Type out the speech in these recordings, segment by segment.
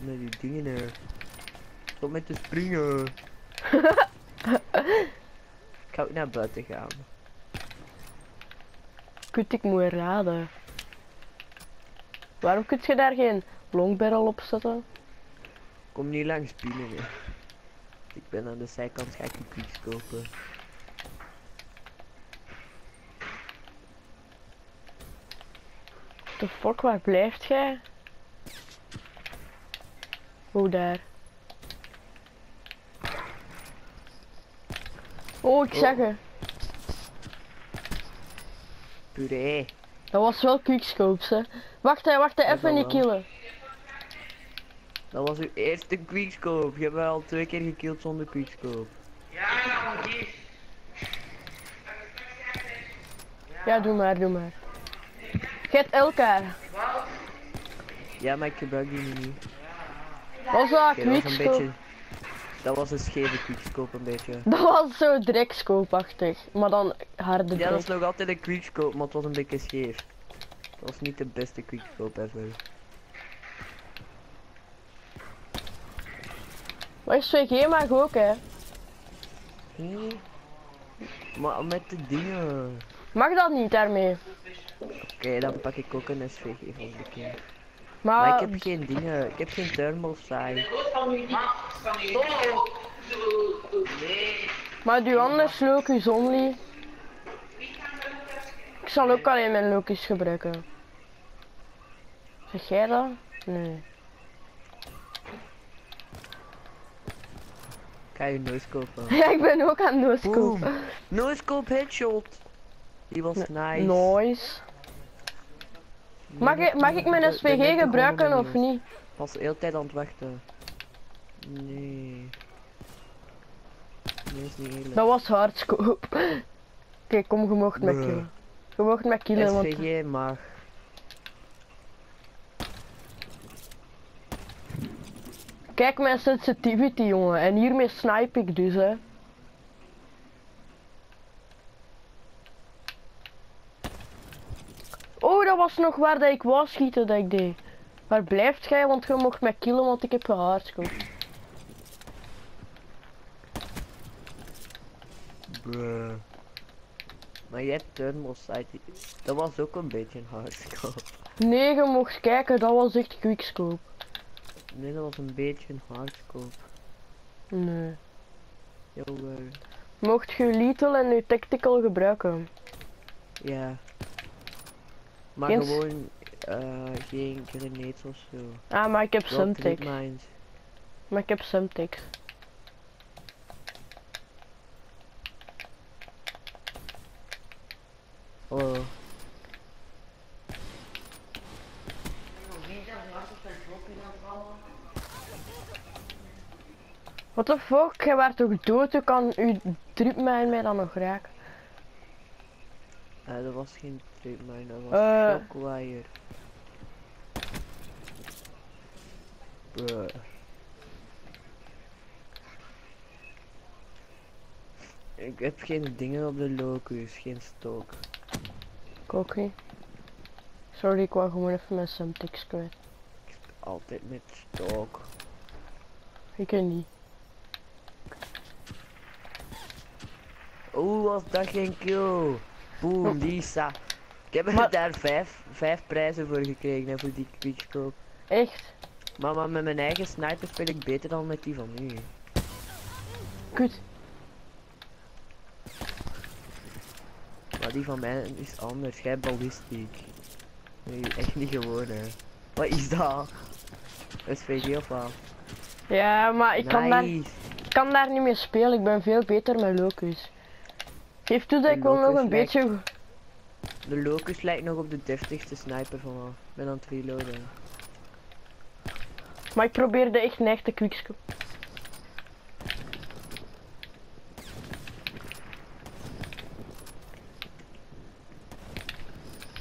die, die dingen. Stop met te springen. ik ga ook naar buiten gaan. Kut, ik moet raden. Waarom kun je daar geen longbarrel op zetten? Kom niet langs binnen. hè. Ik ben aan de zijkant, ga ik quieks kopen. De fuck, waar blijft jij? Daar? Oh, ik Oh. zeg het. Puree. Dat was wel quickscopes, hè. Wacht, hè, wacht, hè, Ja, even niet wel. killen. Dat was uw eerste quickscope. Je hebt al twee keer gekild zonder quickscope. Ja, doe maar, doe maar. Get elkaar. Ja, maar ik gebruik die nu niet. Was dat een beetje... Dat was een scheve quickscope een beetje. Dat was zo drekscope-achtig, maar dan harde Ja, dat is nog altijd een quickscope, maar het was een beetje scheef. Dat was niet de beste quickscope ever. Maar is mag ook, hè. Hé? Maar met de dingen. Mag dat niet daarmee? Oké, dan pak ik ook een SVG volgende keer. Maar, Maar ik heb geen dingen, ik heb geen thermal maar doe anders locus only. Ik zal ook alleen mijn locus gebruiken. Zeg jij dat? Nee. Ga je. Ja, ik ben ook aan no-scope. Boom! Noiscope headshot! Die was nice. Nice. Mag ik, mag ik mijn SVG gebruiken of niet? was de hele tijd aan het wachten. Nee. Nee, is niet eerlijk. Dat was hardscope. Oké, kom, je mocht me Bruh. killen. Je mocht me killen, want... SVG mag. Kijk mijn sensitivity, jongen. En hiermee snipe ik dus, hè. Oh, dat was nog waar dat ik wou schieten dat ik deed. Waar blijft jij? Want je mocht mij killen, want ik heb gehaardscope. Bruh. Maar je hebt thermal sight. Dat was ook een beetje een hardscope. Nee, je mocht kijken, dat was echt quickscope. Nee, dat was een beetje een hardscope. Nee. Jawel. Mocht je lethal en je tactical gebruiken? Ja. Maar gewoon eh, geen grenades of zo. Ah, maar ik heb mines. Maar ik heb Semtex. Oh. What the fuck? Jij werd toch dood? Hoe kan uw tripmijn mij dan nog raken? Was geen mine, dat was shockwire. Bruh. Ik heb geen dingen op de locus, geen stok. Ik ook niet. Sorry, ik wou gewoon even mijn Semtex kwijt. Altijd met stok. Ik weet niet. Oeh, was dat geen kill? Boom, die sa. Ik heb er Maar- daar vijf, vijf prijzen voor gekregen hè, voor die quickscope. Echt? Maar, maar met mijn eigen sniper speel ik beter dan met die van nu. Kut. Maar die van mij is anders, jij hebt ballistiek. Nee, echt niet gewoon hè. Wat is dat? SVG of wat? Ja, maar ik kan, daar, ik kan daar niet meer spelen. Ik ben veel beter met Locus. Geef toe dat De ik wel nog een lijkt- beetje... De locus lijkt nog op de deftigste sniper van me. Ik ben aan het reloaden. Maar ik probeerde echt een echte quickscope.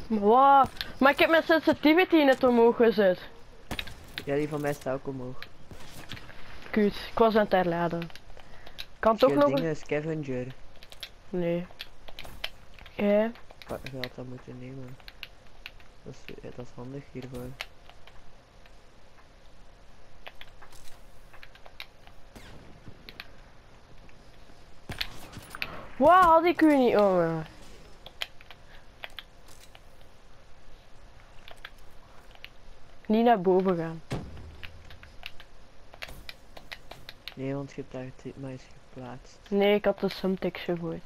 Wow, maar ik heb mijn sensitivity net omhoog gezet. Ja, die van mij staat ook omhoog. Kut, ik was aan het herladen. Kan toch nog een... scavenger. Nee. Ja. Je had dat moeten nemen. Dat is, eh, dat handig hiervoor. Wauw, had ik u niet over? Niet naar boven gaan. Nee, want je hebt daar maar meisje geplaatst. Nee, ik had de Sumtex gegooid.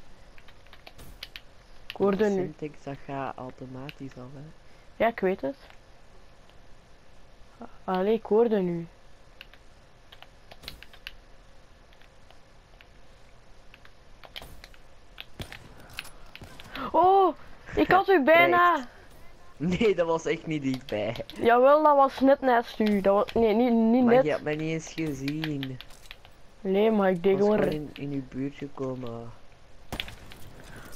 Hoorde nu. Syntax, dat gaat automatisch al, hè. Ja, ik weet het. Allee, ik hoorde nu. Oh, ik had u bijna. Nee, dat was echt niet dichtbij. Jawel, dat was net naast u. Dat was, nee, niet, niet Maar net. je hebt mij niet eens gezien. Nee, maar ik deed gewoon in, in uw buurt gekomen.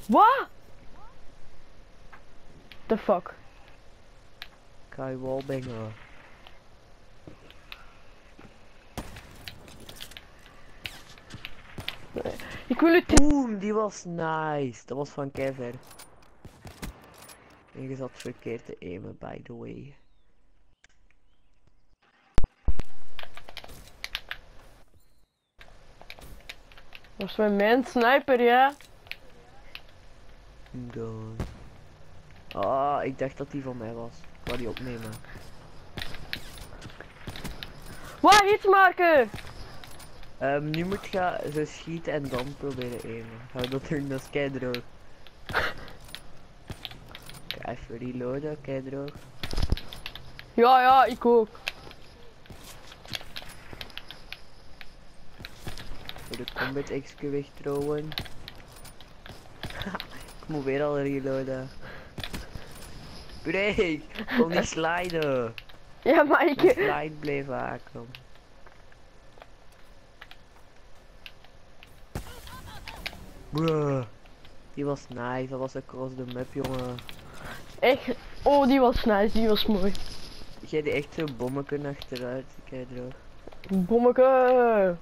Wat? The fuck? Je wallbangen. Ik wil het... Boom, die was nice. Dat was van Kevin. En je zat verkeerd te aimen, by the way. was mijn sniper, ja? Ah, ik dacht dat die van mij was. Ik wou die opnemen. Wat, hitmarker? Ehm, nu moet je ze schieten en dan proberen aimen. Je dat doen, dat is keidroog. Ik ga even reloaden, keidroog. Ja, ja, ik ook. Voor de combat XQ wegtrouwen. ik moet weer al reloaden. Break! Kom niet sliden! Ja, maar ik... slide bleef haken. Bruh. Die was nice, dat was across the map jongen. Echt... Oh, die was nice, die was mooi. Jij die echt zo'n bommeken achteruit, kijk droog. Bommeke.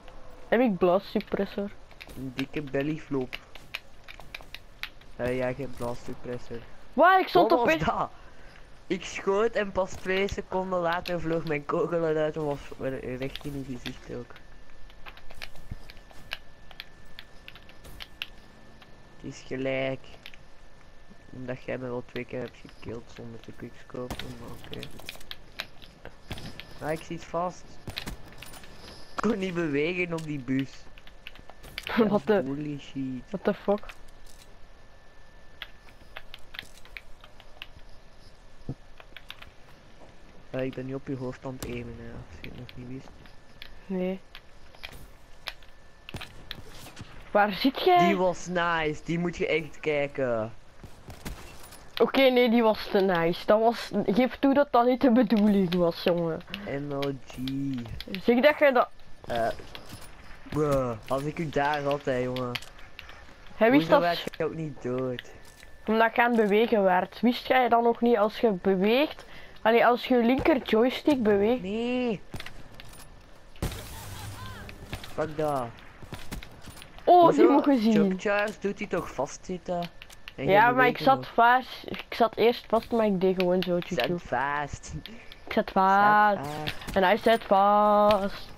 Heb ik blast suppressor? Een dikke bellyflop. Eh ja, geen blast suppressor. Waar, ik stond Wat op... was dat? Ik schoot en pas twee seconden later vloog mijn kogel eruit en was recht in je gezicht ook. Het is gelijk. Omdat jij me wel twee keer hebt gekild zonder te quickscopen, maar oké. Ah, ik zit vast. Ik kon niet bewegen op die bus. Wat de... Holy shit. What the fuck? Ja, ik ben nu op je hoofd aan het aimen, hè, als je het nog niet wist. Nee. Waar zit jij? Die was nice, die moet je echt kijken. Oké, nee, die was te nice. Dat was... Geef toe dat dat niet de bedoeling was, jongen. MLG. Zeg dat je dat... Eh. bruh, als ik u daar had, hè, jongen. Hij wist dat... werd je ook niet dood? Omdat je aan het bewegen werd. Wist jij dan nog niet als je beweegt... Allee, als je linker joystick beweegt... Nee. Fuck dat. Oh, die moet je zien. Charles doet hij toch vastzitten? En jij Ja, maar ik zat vast. Ik zat eerst vast, maar ik deed gewoon zo. tjoe. vast. Ik zat Zet vast. vast. En hij zat vast.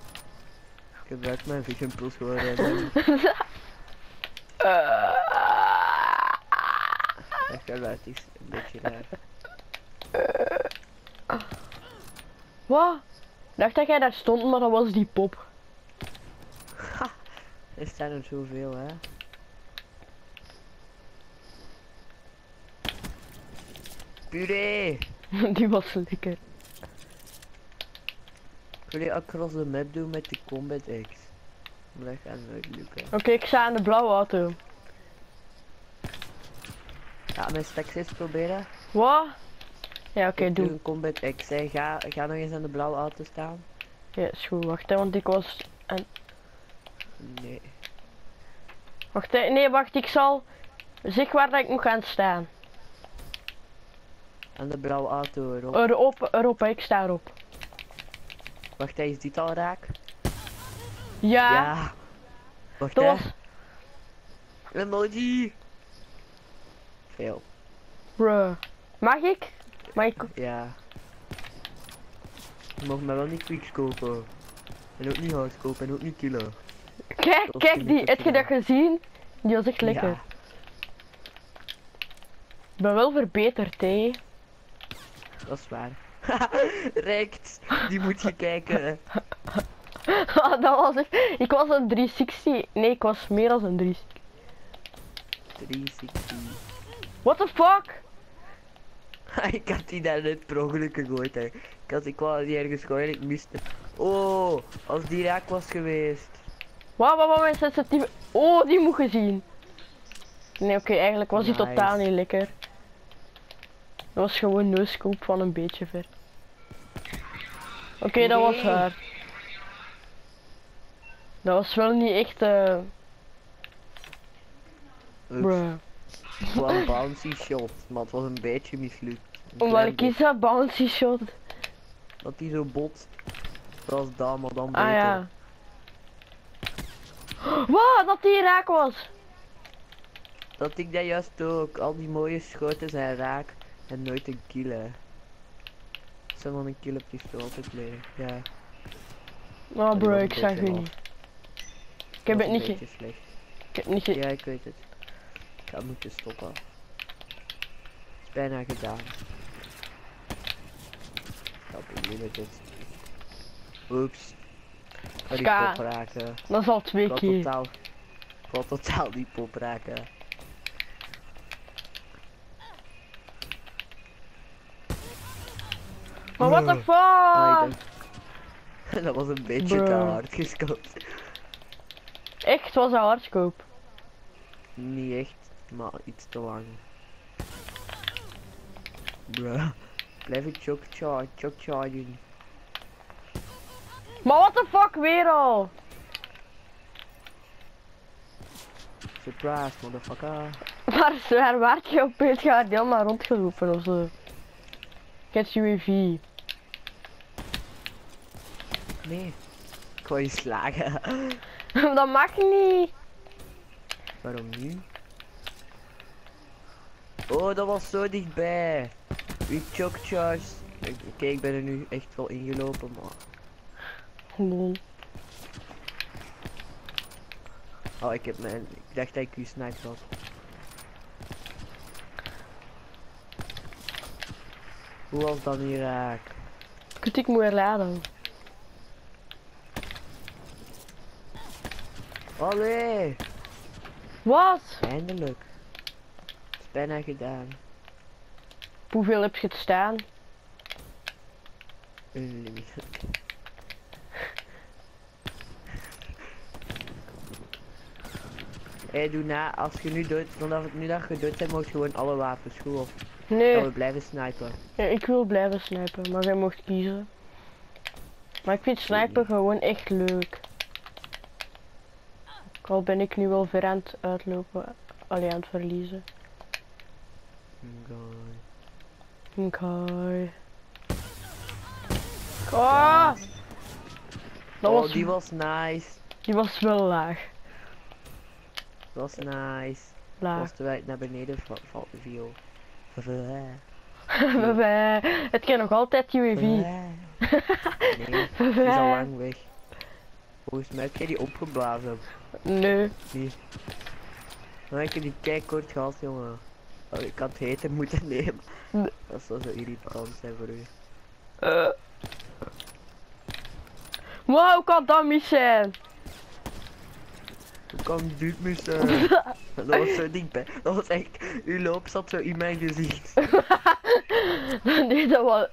Ik gebruik mijn vision plus gewoon redden. Eh, Dat is een beetje raar. Wat? Dacht dat jij daar stond, maar dat was die pop. Er staan er zoveel, hè. Puree! die was lekker. Wil je across the map doen met de Combat X. Dat gaat nooit lukken. Oké, ik sta aan de blauwe auto. Ga mijn stacks eens proberen. Wat? Ja, oké, Ik doe. een Combat X. Hè. Ga, ga nog eens aan de blauwe auto staan. Ja, is goed. Wacht, hè, want ik was... Nee. Wacht, hè. nee, wacht, ik zal... Zeg waar dat ik moet gaan staan. Aan de blauwe auto erop. Erop, erop, hè, ik sta erop. Wacht, hè, is dit al raak? Ja, Ja. Wacht, dat hè. was... Emoji. Veel. Bruh. Mag ik? Mag ik... Ja. Je mag mij wel niet quickscopen. En ook niet houdscopen en ook niet killen. Kijk, kijk die, heb je dat gezien? Die was echt lekker. Ja. Ik ben wel verbeterd, hè. Dat is waar. Rechts, die moet je kijken. dat was echt... Ik was een 360. Nee, ik was meer dan een 360. 360. What the fuck? ik had die daar net per ongeluk gegooid. Hè. Ik, had, ik wou die ergens gooien en ik miste. Oh, als die raak was geweest. Wauw, wauw, wauw, mijn sensitieve... Oh, die moet je zien. Nee, oké, eigenlijk was die totaal niet lekker. Dat was gewoon no-scope van een beetje ver. Oké, dat was haar. Dat was wel niet echt, eh... het was een bouncy shot, maar het was een beetje mislukt. Omdat ik kies dat bouncy shot. Dat die zo. Zoals dat, maar dan beter. Ah ja. Wow, dat die raak was. Dat ik dat juist ook. Al die mooie schoten zijn raak en nooit een kill hè. Zo van een kill op pistool altijd. Ja. Oh dat bro, was ik zag u laf. niet. Ik heb het is niet, ge ik heb het niet ge Ja, ik weet het. Ik ga moeten stoppen. Het is bijna gedaan. Stop limited. Oeps. Ik ga die pop raken. Dat is al Ik twee wil keer. totaal, ik wil totaal die pop raken. Maar what the Ah, fuck? ik dacht- dat was een beetje te hard gescopt. Echt, was dat hardskoop. Niet echt, maar iets te lang. Bruh. Blijf ik choke charge, choke charging. Maar what the fuck weer al? Surprise, motherfucker. Waar, waar waart je opeens gaat helemaal rondgeroepen of zo? Catch UAV. Nee. Ik wou je slagen. dat mag niet. Waarom nu? Oh, dat was zo dichtbij. Uw choke charge. Oké, ik ben er nu echt wel ingelopen, maar... Lol. Oh, ik heb mijn... Ik dacht dat ik u sniped had. Hoe was dat niet raak? Kut, ik moet herladen. Allee! Wat? Eindelijk. Bijna gedaan. Hoeveel heb je het staan? Hé, doe na, als je nu dood, vanaf nu dat je dood bent, mag je gewoon alle wapens goed of Nee, we blijven snipen. ja, ik wil blijven snipen, maar jij mocht kiezen. Maar ik vind snipen gewoon echt leuk. Ook al ben ik nu wel ver aan het uitlopen, alleen aan het verliezen. Ah! Dat Oh, was, die was nice. die was wel laag. Dat was nice. Laag. Als ik naar beneden va valt de viel. het kan nog altijd UAV. Nee, die is al lang weg. Volgens mij heb jij die opgeblazen. Nee. Hier. Maar ik heb die kei kort gehad, jongen. Oh, ik had het heter moeten nemen. Dat zou zo irritant zijn voor u. Eh. Wow, kan dat zijn? Hoe kan dit missen? dat was zo dichtbij. Dat was echt... Uw loop zat zo in mijn gezicht. nee, dat was...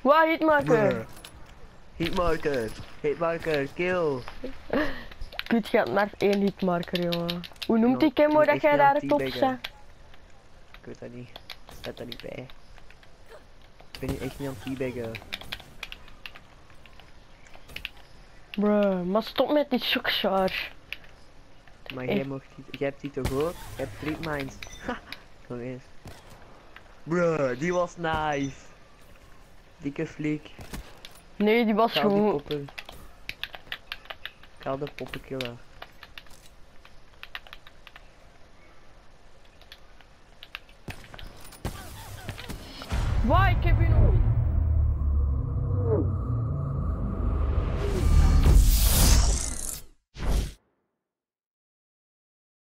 Wow, hitmaker. Hitmarker. Hitmarker. Kill. Kut gaat maar één hitmarker, jongen. Hoe noemt die ik dat jij daar aan hebt op teabaggen. staan? Ik weet dat niet. Staat er niet bij. Ik ben hier echt niet aan het teabaggen. Bruh, maar stop met die shock charge. Maar jij mocht die, jij hebt die toch ook? Je hebt trip mines. Ha, nog eens. Bruh, die was nice. Dikke flik. Nee, die was gewoon... Ik ga de poppen killen.